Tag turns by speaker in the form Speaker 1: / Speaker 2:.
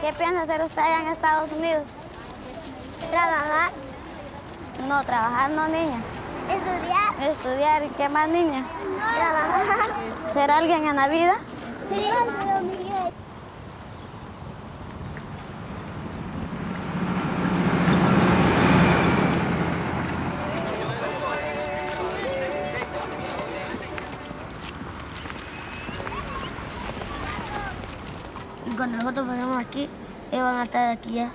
Speaker 1: ¿Qué piensa hacer usted allá en Estados Unidos?
Speaker 2: Trabajar.
Speaker 1: No, trabajar no, niña.
Speaker 2: Estudiar.
Speaker 1: Estudiar. ¿Y qué más, niña?
Speaker 2: Trabajar.
Speaker 1: ¿Ser alguien en la vida?
Speaker 2: Sí.
Speaker 3: Y cuando nosotros pasamos aquí, ellos van a estar aquí ya.